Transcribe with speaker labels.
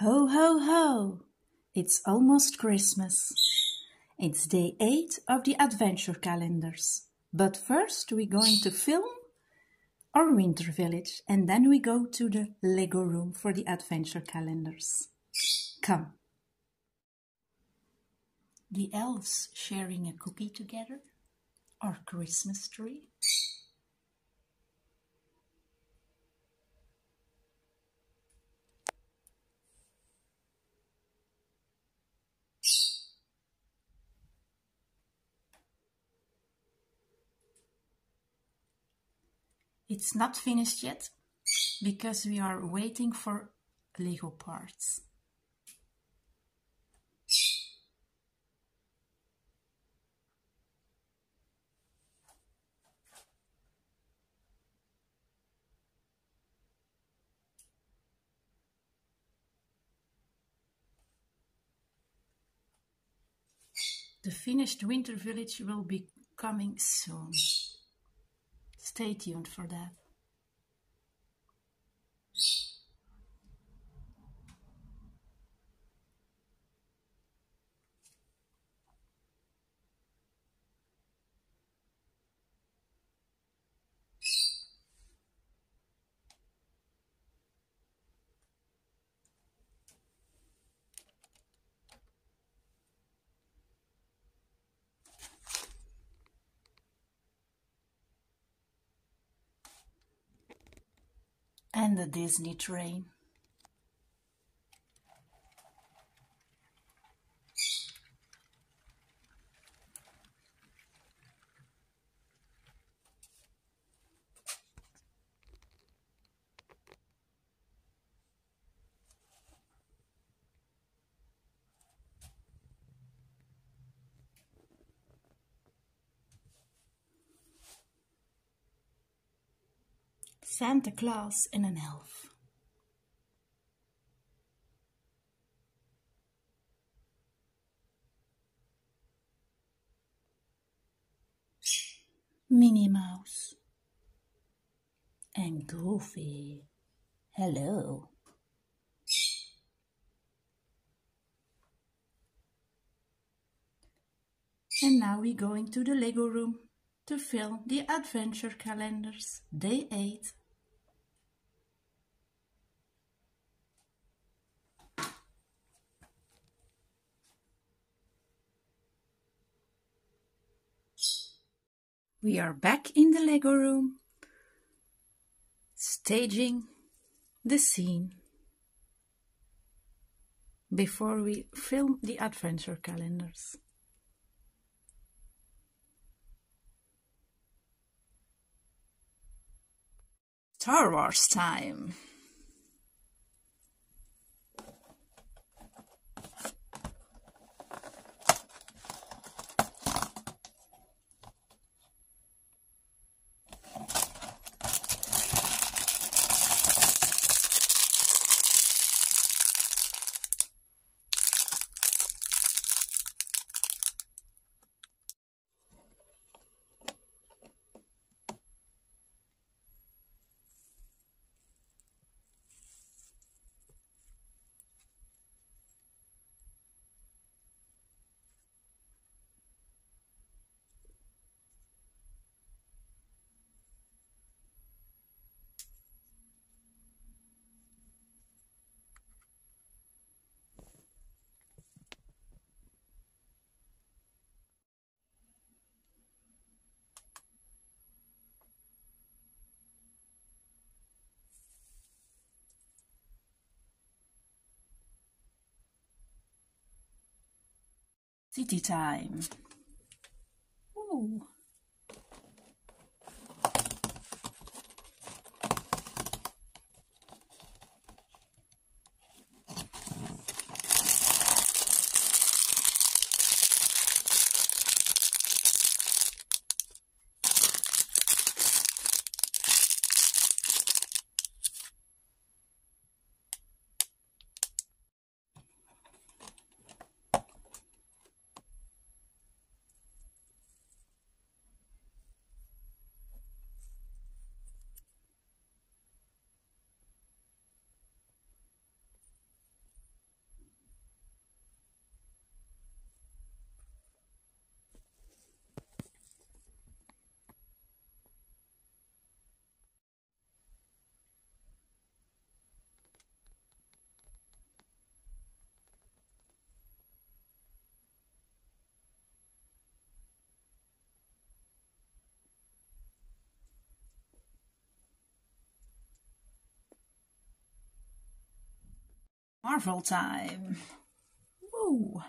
Speaker 1: Ho, ho, ho! It's almost Christmas. It's day 8 of the adventure calendars. But first we're going to film our winter village and then we go to the Lego room for the adventure calendars. Come. The elves sharing a cookie together. Our Christmas tree. It's not finished yet because we are waiting for Lego parts. The finished winter village will be coming soon. Stay tuned for that. And the Disney train. Santa Claus and an elf. Minnie Mouse and Goofy. Hello. And now we're going to the Lego room to fill the adventure calendars, day 8. We are back in the Lego room, staging the scene before we film the adventure calendars. Star Wars time! City time. Ooh. Marvel time. Woo!